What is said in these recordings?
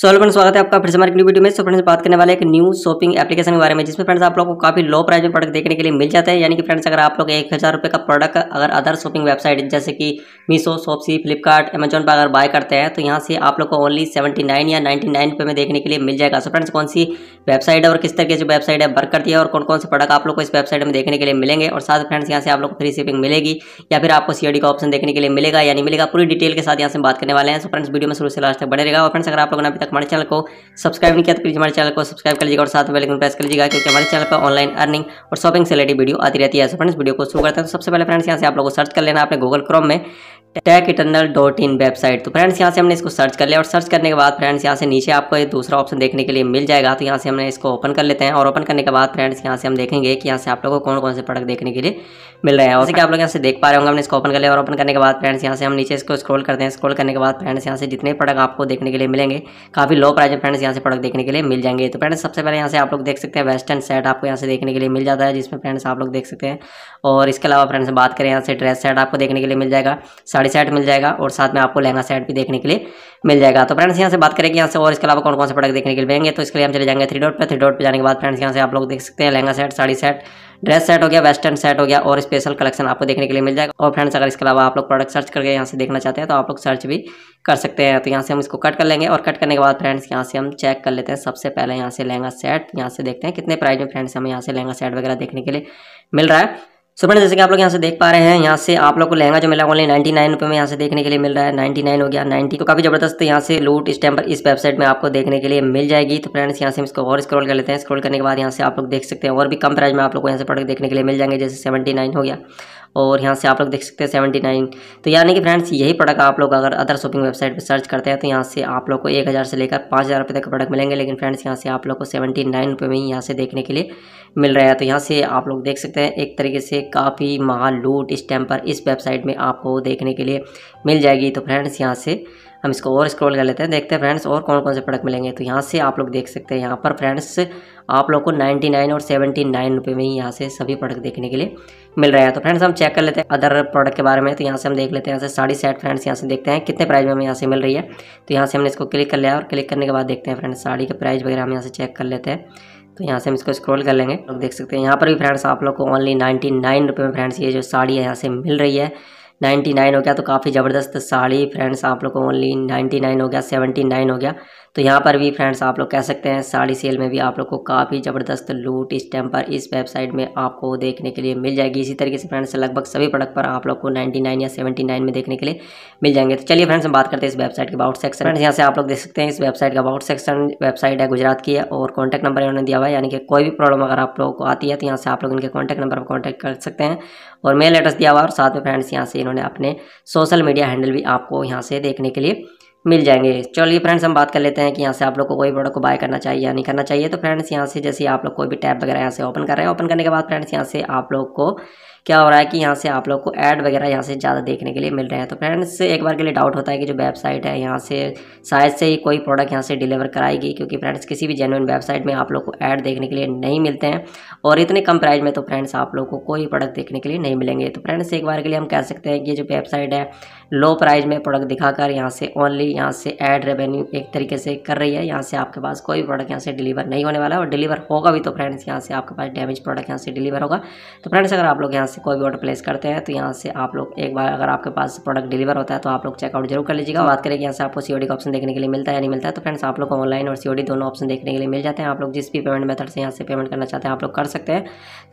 So friends, स्वागत है आपका फिर से हमारी वीडियो में। सो फ्रेंड्स, बात करने वाले एक न्यू शॉपिंग एप्लीकेशन के बारे में, जिसमें फ्रेंड्स आप लोग को काफ़ी लो प्राइस में प्रोडक्ट देखने के लिए मिल जाता है। यानी कि फ्रेंड्स, अगर आप लोग एक हज़ार रुपये का प्रोडक्ट अगर अदर शॉपिंग वेबसाइट जैसे कि मीशो शॉपसी फ्लिपकार्ट अमेजोन पर अगर बाय करते हैं तो यहाँ से आप लोग को ओनली सेवेंटी नाइन या नाइन्टी नाइन रुपये में देखने के लिए मिल जाएगा। सो फ्रेंड्स, कौन सी वेबसाइट है और किस तरीके से वेबसाइट है वर्क करती है और कौन कौन से प्रोडक्ट आप लोग को इस वेबसाइट में देखने के लिए मिलेंगे। और साथ फ्रेंड्स, यहाँ से आप लोग को फ्री शिपिंग मिलेगी या फिर आपको सी का ऑप्शन देखने के लिए मिलेगा या नहीं मिलेगा, पूरी डिटेल के साथ यहाँ से बात करने वाले हैं। सो फ्रेंड्स, वीडियो में शुरू से लास्ट तक बने रहेगा और फ्रेंड्स, अगर आप लोगों ने अभी तक हमारे चैनल को सब्सक्राइब नहीं किया तो प्लीज़ हमारे चैनल को सब्सक्राइब कर लीजिएगा और साथ बेल आइकन प्रेस कर लीजिएगा क्योंकि हमारे चैनल पर ऑनलाइन अर्निंग और शॉपिंग से रिलेटेड वीडियो आती रहती है। फ्रेंड्स वीडियो को शुरू करते हैं। तो सबसे पहले फ्रेंड्स यहाँ से आप लोगों को सर्च कर लेना अपने गूगल क्रोम में। Tech eternal dot in website तो फ्रेंड्स यहाँ से हमने इसको सर्च कर लिया और सर्च करने के बाद फ्रेंड्स यहाँ से नीचे आपको एक दूसरा ऑप्शन देखने के लिए मिल जाएगा तो यहाँ से हमने इसको ओपन कर लेते हैं और ओपन करने के बाद फ्रेंड्स यहाँ से हम देखेंगे कि यहाँ से आप लोगों को कौन कौन से प्रोडक्ट देखने के लिए मिल रहे हैं और आप लोग यहाँ से देख पा रहे होंगे हमने इसको ओपन कर लिया और ओपन करने के बाद फ्रेंड्स यहाँ से हम नीचे इसको स्क्रॉल करते हैं स्क्रॉल करने के बाद फ्रेंड्स यहाँ से जितने प्रोडक्ट आपको देखने के लिए मिलेंगे काफ़ी लो प्राइस में फ्रेंड्स यहाँ से प्रोडक्ट देखने के लिए मिल जाएँगे तो फ्रेंड्स सबसे पहले यहाँ से आप लोग देख सकते हैं वेस्टर्न सेट आपको यहाँ से देखने के लिए मिल जाता है जिसमें फ्रेंड्स आप लोग देख सकते हैं और इसके अलावा फ्रेंड्स बात करें यहाँ से ड्रेस सेट आपको देखने के लिए मिल जाएगा साड़ी सेट मिल जाएगा और साथ में आपको लहंगा सेट भी देखने के लिए मिल जाएगा। तो फ्रेंड्स यहाँ से बात करेंगे यहाँ से और इसके अलावा कौन कौन से प्रोडक्ट देखने के लिए मिलेंगे? तो इसके लिए हम चले जाएँगे थ्री डॉट पर थ्री डॉट पर जाने के बाद फ्रेंड्स यहाँ से आप लोग देख सकते हैं lehenga set sari set dress set हो गया वेस्टर्न सेट हो गया और स्पेशल कलेक्शन आपको देखने के लिए मिल जाएगा। और फ्रेंड्स अगर इसके अलावा आप लोग प्रोडक्ट सर्च करके यहाँ से देखना चाहते हैं तो आप लोग सर्च भी कर सकते हैं। तो यहाँ से हम इसको कट कर लेंगे और कट करने के बाद फ्रेंड्स यहाँ से हम चेक कर लेते हैं सबसे पहले यहाँ से लहंगा सेट यहाँ से देखते हैं कितने प्राइस में फ्रेंड्स हमें यहाँ से लहंगा सेट वगैरह देखने के लिए मिल रहा है। सो फ्रेंड्स जैसे कि आप लोग यहाँ से देख पा रहे हैं, यहाँ से आप लोग को लहंगा जो मिला ओनली नाइन्टी नाइन रुपये में यहाँ से देखने के लिए मिल रहा है। नाइन्टी नाइन हो गया, नाइन्टी तो काफ़ी ज़बरदस्त यहाँ से लूट इस टाइम पर इस वेबसाइट में आपको देखने के लिए मिल जाएगी। तो फ्रेंड्स यहाँ से हम इसको और स्क्रॉल कर लेते हैं। स्क्रॉल करने के बाद यहाँ से आप लोग देख सकते हैं और भी कम प्राइस में आप लोग को यहाँ से प्रोडक्ट देखने के लिए मिल जाएँगे, जैसे सेवेंटी हो गया। और यहाँ से आप लोग देख सकते हैं सेवेंटी नाइन। तो यानी कि फ्रेंड्स, यही प्रोडक्ट आप लोग अगर अदर शॉपिंग वेबसाइट पर सर्च करते हैं तो यहाँ से आप लोग को एक हज़ार से लेकर पाँच हज़ार रुपये तक प्रोडक्ट मिलेंगे। लेकिन फ्रेंड्स, यहाँ से आप लोग को सेवेंटी नाइन रुपये में ही यहाँ से देखने के लिए मिल रहा है। तो यहाँ से आप लोग देख सकते हैं, एक तरीके से काफ़ी महा लूट इस टाइम पर इस वेबसाइट में आपको देखने के लिए मिल जाएगी। तो फ्रेंड्स, यहाँ से हम इसको और स्क्रॉल कर लेते हैं देखते हैं फ्रेंड्स और कौन कौन से प्रोडक्ट मिलेंगे तो यहाँ से आप लोग देख सकते हैं यहाँ पर फ्रेंड्स आप लोग को 99 और 79 रुपये में ही यहाँ से सभी प्रोडक्ट देखने के लिए मिल रहे हैं तो फ्रेंड्स हम चेक कर लेते हैं अदर प्रोडक्ट के बारे में तो यहाँ से हम देख लेते हैं यहाँ से साड़ी सेट फ्रेंड्स यहाँ से देखते हैं कितने प्राइस में हमें यहाँ से मिल रही है तो यहाँ से हमने इसको क्लिक कर लिया और क्लिक करने के बाद देखते हैं फ्रेंड्स साड़ी के प्राइस वगैरह हम यहाँ से चेक कर लेते हैं तो यहाँ से हम इसको स्क्रॉल कर लेंगे लोग देख सकते हैं यहाँ पर भी फ्रेंड्स आप लोग को ओनली नाइन्टी नाइन रुपये में फ्रेंड्स ये जो साड़ी है यहाँ से मिल रही है नाइन्टी नाइन हो गया तो काफ़ी ज़बरदस्त साड़ी फ्रेंड्स आप लोग को ओनली नाइन्टी नाइन हो गया सेवेंटी नाइन हो गया। तो यहाँ पर भी फ्रेंड्स आप लोग कह सकते हैं, साड़ी सेल में भी आप लोग को काफ़ी ज़बरदस्त लूट इस टाइम पर इस वेबसाइट में आपको देखने के लिए मिल जाएगी। इसी तरीके से फ्रेंड्स लगभग सभी प्रोडक्ट पर आप लोग को 99 या 79 में देखने के लिए मिल जाएँगे। तो चलिए फ्रेंड्स हम बात करते हैं इस वेबसाइट के अबाउट सेक्शन फ्रेंड्स यहाँ से आप लोग देख सकते हैं, इस वेबसाइट का अबाउट सेक्शन वेबसाइट है गुजरात की है और कॉन्टैक्ट नंबर इन्होंने दिया हुआ है। यानी कि कोई भी प्रॉब्लम अगर आप लोगों को आती है तो यहाँ से आप लोग इनके कॉन्टैक्ट नंबर पर कॉन्टैक्ट कर सकते हैं। और मेल एड्रेस दिया हुआ और साथ में फ्रेंड्स यहाँ से इन्होंने अपने सोशल मीडिया हैंडल भी आपको यहाँ से देखने के लिए मिल जाएँगे। चलिए फ्रेंड्स, हम बात कर लेते हैं कि यहाँ से आप लोग को कोई प्रोडक्ट को बाय करना चाहिए या नहीं करना चाहिए। तो फ्रेंड्स, यहाँ से जैसे आप लोग कोई भी टैब वगैरह यहाँ से ओपन कर रहे हैं ओपन करने के बाद फ्रेंड्स, यहाँ से आप लोग को क्या हो रहा है कि यहाँ से आप लोग को ऐड वगैरह यहाँ से ज़्यादा देखने के लिए मिल रहे हैं तो फ्रेंड्स एक बार के लिए डाउट होता है कि जो वेबसाइट है यहाँ से शायद से ही कोई प्रोडक्ट यहाँ से डिलीवर कराएगी क्योंकि फ्रेंड्स किसी भी जेनुअन वेबसाइट में आप लोग को ऐड देखने के लिए नहीं मिलते हैं और इतने कम प्राइस में तो फ्रेंड्स आप लोग को कोई प्रोडक्ट देखने के लिए नहीं मिलेंगे तो फ्रेंड्स एक बार के लिए हम कह सकते हैं कि जो वेबसाइट है लो प्राइस में प्रोडक्ट दिखाकर यहाँ से ओनली यहाँ से एड रेवेन्यू एक तरीके से कर रही है यहाँ से आपके पास कोई प्रोडक्ट यहाँ से डिलीवर नहीं होने वाला और डिलीवर होगा भी तो फ्रेंड्स यहाँ से आपके पास डैमेज प्रोडक्ट यहाँ से डिलीवर होगा तो फ्रेंड्स अगर आप लोग यहाँ से कोई भी ऑर्डर प्लेस करते हैं तो यहाँ से आप लोग एक बार अगर आपके पास प्रोडक्ट डिलीवर होता है तो आप लोग चेकआउट ज़रूर कर लीजिएगा बात करें कि यहाँ से आपको सी का ऑप्शन देखने के लिए मिलता है नहीं मिलता है तो फ्रेंड्स आप लोग को ऑनलाइन और सी दोनों ऑप्शन देखने के लिए मिल जाते हैं आप लोग जिस भी पेमेंट मेथड से यहाँ से पेमेंट करना चाहते हैं आप लोग कर सकते हैं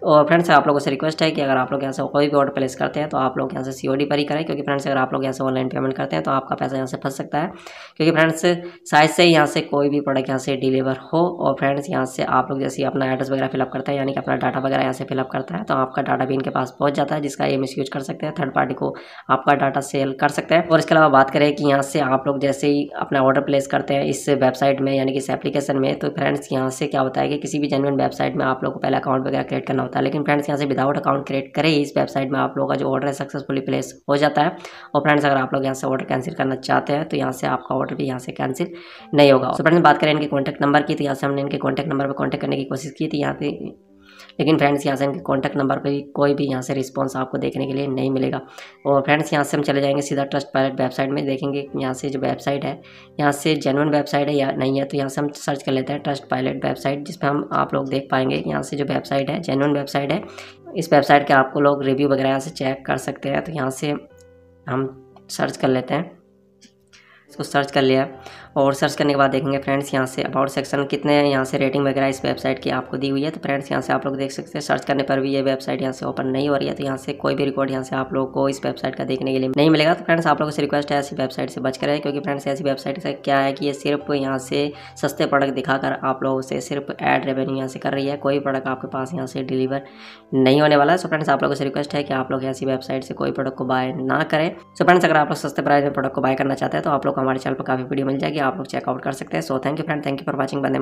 और फ्रेंड्स आप लोगों से रिक्वेस्ट है कि अगर आप लोग यहाँ से कोई भी ऑर्डर प्लेस करते हैं तो आप लोग यहाँ से सी पर ही करें क्योंकि फ्रेंड्स अगर आप लोग यहाँ से ऑनलाइन पेमेंट करते हैं तो आपका पैसा यहाँ से फंस सकता है क्योंकि फ्रेंड्स साइज़ से यहाँ से कोई भी प्रोडक्ट यहाँ से डिलीवर हो और फ्रेंड्स यहाँ से आप लोग जैसे अपना एड्रेस वगैरह फिलअप करते हैं यानी कि अपना डाटा वगैरह यहाँ से फिलअप करता है तो आपका डाटा भी इनके पास पहुँच जाता है, जिसका ये मिस यूज़ कर सकते हैं थर्ड पार्टी को आपका डाटा सेल कर सकते हैं। और इसके अलावा बात करें कि यहाँ से आप लोग जैसे ही अपना ऑर्डर प्लेस करते हैं, इस वेबसाइट में, यानी कि इस एप्लीकेशन में तो फ्रेंड्स यहाँ से क्या होता है कि किसी भी जेनुअन वेबसाइट में आप लोग को पहले अकाउंट वगैरह क्रिएट करना होता है, लेकिन फ्रेंड्स यहाँ से विदाउट अकाउंट क्रिएट करें इस वेबसाइट में, आप लोगों का जो ऑर्डर है सक्सेसफुली प्लेस हो जाता है। और फ्रेंड्स अगर आप लोग यहाँ से ऑर्डर कैंसिल करना चाहते हैं तो यहाँ से आपका ऑर्डर भी यहाँ से कैंसिल नहीं होगा। तो फ्रेंड्स बात करें इनके कॉन्टैक्ट नंबर की तो यहाँ से हमने इनके कॉन्टैक्ट नंबर पर कॉन्टैक्ट करने की कोशिश की थी, यहाँ पे लेकिन फ्रेंड्स यहाँ से इनके कॉन्टैक्ट नंबर पर कोई भी यहाँ से रिस्पॉन्स आपको देखने के लिए नहीं मिलेगा। और फ्रेंड्स यहाँ से हम चले जाएँगे सीधा ट्रस्ट पायलट वेबसाइट में, देखेंगे यहाँ से जो वेबसाइट है, यहाँ से जेनुअन वेबसाइट है या नहीं है तो यहाँ से हम सर्च कर लेते हैं ट्रस्ट पायलट वेबसाइट जिसपे हम आप लोग देख पाएँगे यहाँ से जो वेबसाइट है जेनुअन वेबसाइट है, इस वेबसाइट के आपको लोग रिव्यू वगैरह यहाँ से चेक कर सकते हैं। तो यहाँ से हम सर्च कर लेते हैं। इसको सर्च कर लिया। और सर्च करने के बाद देखेंगे फ्रेंड्स, यहाँ से अबाउट सेक्शन कितने यहाँ से रेटिंग वगैरह इस वेबसाइट की आपको दी हुई है। तो फ्रेंड्स, यहाँ से आप लोग देख सकते हैं, सर्च करने पर भी ये वेबसाइट यहाँ से ओपन नहीं हो रही है तो यहाँ से कोई भी रिकॉर्ड यहाँ से आप लोग को इस वेबसाइट का देखने के लिए नहीं मिलेगा। तो फ्रेंड्स, आप लोगों से रिक्वेस्ट है ऐसी वेबसाइट से बच करें, क्योंकि फ्रेंड्स, ऐसी वेबसाइट से क्या है कि ये सिर्फ़ यहाँ से सस्ते प्रोडक्ट दिखाकर आप लोगों से सिर्फ़ एड रेवेन्यू यहाँ से कर रही है, कोई प्रोडक्ट आपके पास यहाँ से डिलीवर नहीं होने वाला है। सो फ्रेंड्स आप लोगों से रिक्वेस्ट है कि आप लोग ऐसी वेबसाइट से कोई प्रोडक्ट को बाय ना करें। सो फ्रेंड्स अगर आप लोग सस्ते प्राइस में प्रोडक्ट को बाय करना चाहते हैं तो आप लोग हमारे चैनल पर काफ़ी वीडियो मिल जाएगी। आप लोग चेकआउट कर सकते हैं। So thank you friend thank you for watching बंदे